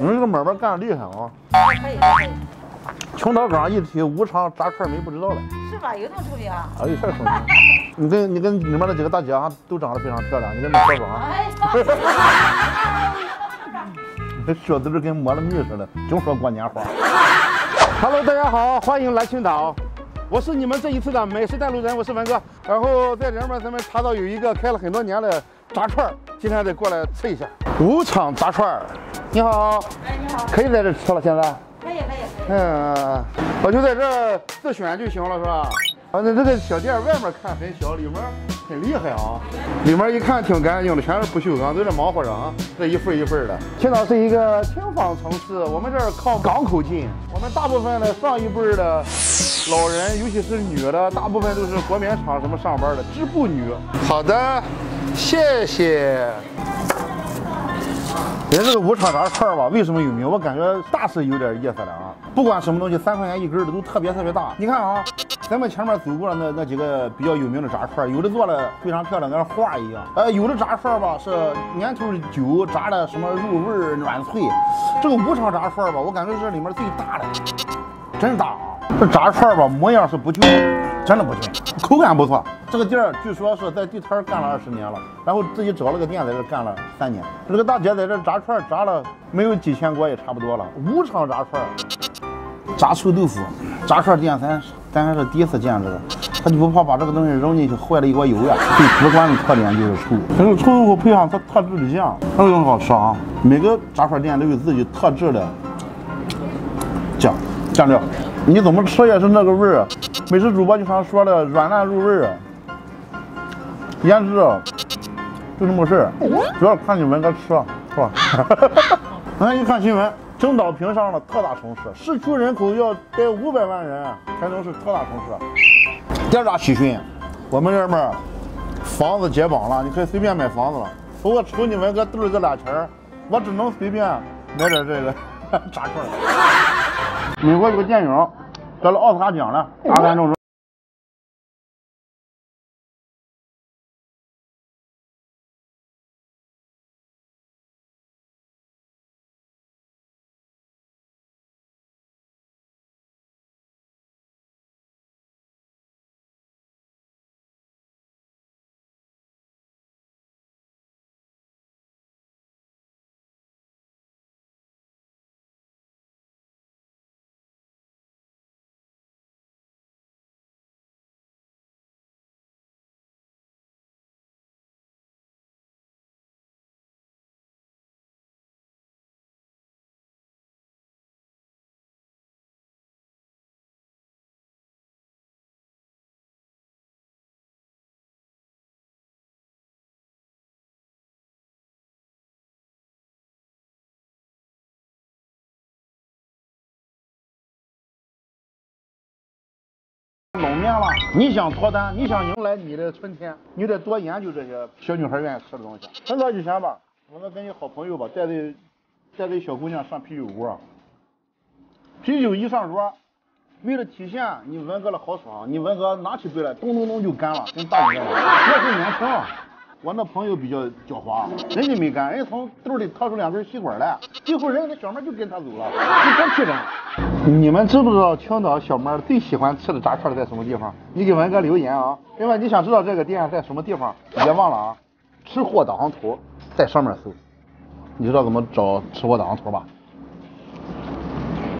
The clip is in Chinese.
你们这个买卖干的厉害啊！可以可以，青岛刚一提五常炸串，没不知道了。是吧？有这么出名啊？哎，有啥说呢？你跟你跟里面的几个大姐啊，都长得非常漂亮。你跟那小芳，哎，这小子儿跟磨了蜜似的，净说过年话。Hello，大家好，欢迎来青岛，我是你们这一次的美食带路人，我是文哥。然后在这边咱们查到有一个开了很多年的炸串儿，今天得过来吃一下。五场炸串儿，你好，哎，你好，可以在这吃了现在？可以可以可以。嗯，我就在这自选就行了，是吧？啊，那这个小店外面看很小，里面很厉害啊！里面一看挺干净的，全是不锈钢，都在忙活着啊，这一份一份的。青岛是一个轻纺城市，我们这儿靠港口近，我们大部分的上一辈的老人，尤其是女的，大部分都是国棉厂什么上班的织布女。好的，谢谢。人这个武昌炸串吧，为什么有名？我感觉大是有点意思的啊。不管什么东西，三块钱一根的都特别特别大。你看啊，咱们前面走过了那那几个比较有名的炸串，有的做的非常漂亮，跟画一样。呃，有的炸串吧是年头久，炸的什么入味儿软脆。这个武昌炸串吧，我感觉是里面最大的，真大啊！这炸串吧模样是不旧，真的不旧，口感不错。这个店儿据说是在地摊儿干了二十年了，然后自己找了个店在这干了三年。这个大姐在这炸串儿炸了没有几千锅也差不多了。武昌炸串儿，炸臭豆腐，炸串店咱咱还是第一次见这个，他就不怕把这个东西扔进去坏了一锅油呀？最 直观的特点就是臭，这个臭豆腐配上它特制的酱，这个很好吃啊。每个炸串店都有自己特制的酱酱料，你怎么吃也是那个味儿。美食主播经常说的软烂入味儿，颜值就这么回事儿，主要看你文哥吃是吧？咱一看新闻，青岛评上了特大城市，市区人口要得五百万人才能是特大城市。第二大喜讯，我们这边房子解绑了，你可以随便买房子了。不过瞅你文哥兜里这俩钱儿，我只能随便买点这个 炸串儿。美国有个电影得了奥斯卡奖了，《阿甘正传》。冷面了，你想脱单，你想迎来你的春天，你得多研究这些小女孩愿意吃的东西。很早以前吧，我们跟一好朋友吧，带着带着小姑娘上啤酒屋，啤酒一上桌，为了体现你文哥的豪爽，你文哥拿起杯来，咚咚咚就干了，跟大爷一样。那是年轻，我那朋友比较狡猾，人家没干，人家从兜里掏出两根吸管来，最后人家那小妹就跟他走了，你别气人。你们知不知道青岛小妹最喜欢吃的炸串在什么地方？你给文哥留言啊！另外，你想知道这个店在什么地方，别忘了啊，吃货导航图在上面搜，你知道怎么找吃货导航图吧？